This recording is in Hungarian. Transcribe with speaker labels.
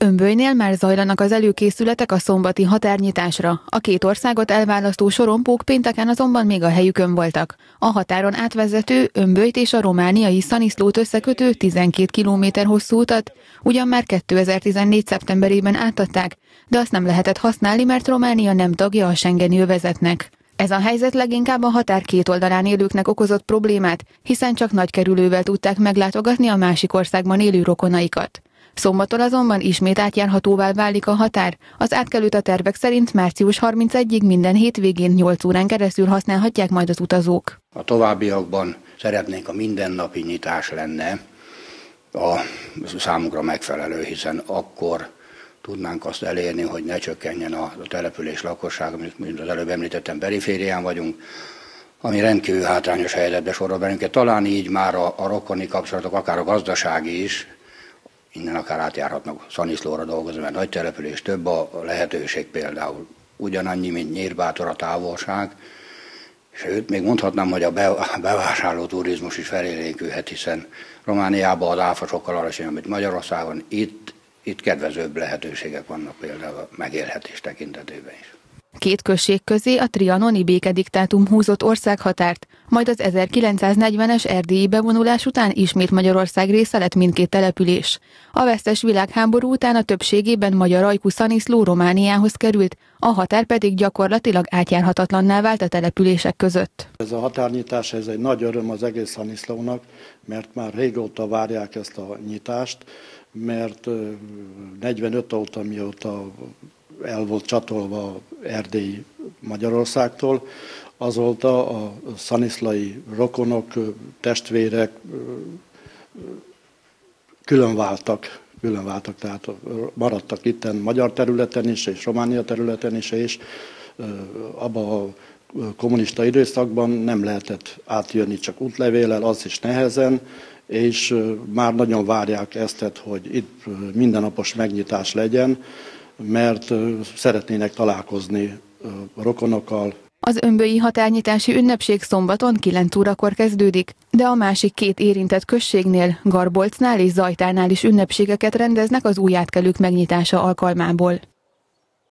Speaker 1: Ömbölynél már zajlanak az előkészületek a szombati határnyitásra. A két országot elválasztó sorompók pénteken azonban még a helyükön voltak. A határon átvezető Ömbölyt és a romániai Szaniszlót összekötő 12 km hosszú utat ugyan már 2014. szeptemberében átadták, de azt nem lehetett használni, mert Románia nem tagja a Schengeni övezetnek. Ez a helyzet leginkább a határ két oldalán élőknek okozott problémát, hiszen csak nagy kerülővel tudták meglátogatni a másik országban élő rokonaikat. Szombaton azonban ismét átjárhatóvá válik a határ. Az átkelőt a tervek szerint március 31-ig minden hétvégén 8 órán keresztül használhatják majd az utazók.
Speaker 2: A továbbiakban szeretnénk a mindennapi nyitás lenne a számunkra megfelelő, hiszen akkor tudnánk azt elérni, hogy ne csökkenjen a település lakosság, mint az előbb említettem, periférián vagyunk, ami rendkívül hátrányos helyzetbe sorol bennünket. Talán így már a, a rokoni kapcsolatok, akár a gazdasági is innen akár átjárhatnak Szaniszlóra dolgozni, mert nagy település, több a lehetőség például. Ugyanannyi, mint Nyírbátor a távolság, Sőt, még mondhatnám, hogy a bevásárló turizmus is felélénkülhet, hiszen Romániában az áfa sokkal alacsonyabb, mint Magyarországon. Itt, itt kedvezőbb lehetőségek vannak például a megélhetés tekintetében is.
Speaker 1: Két község közé a trianoni békediktátum húzott országhatárt, majd az 1940-es erdélyi bevonulás után ismét Magyarország része lett mindkét település. A vesztes világháború után a többségében magyar ajkú Szaniszló Romániához került, a határ pedig gyakorlatilag átjárhatatlanná vált a települések között.
Speaker 3: Ez a határnyitás ez egy nagy öröm az egész Szaniszlónak, mert már régóta várják ezt a nyitást, mert 45 óta, mióta el volt csatolva Erdély Magyarországtól, azóta a szaniszlai rokonok, testvérek különváltak, különváltak, tehát maradtak itten magyar területen is, és Románia területen is, és abban a kommunista időszakban nem lehetett átjönni csak útlevéllel, az is nehezen, és már nagyon várják ezt, hogy itt mindennapos megnyitás legyen, mert szeretnének találkozni rokonokkal.
Speaker 1: Az önbői határnyitási ünnepség szombaton 9 órakor kezdődik, de a másik két érintett községnél, Garbolcnál és Zajtánál is ünnepségeket rendeznek az új megnyitása alkalmából.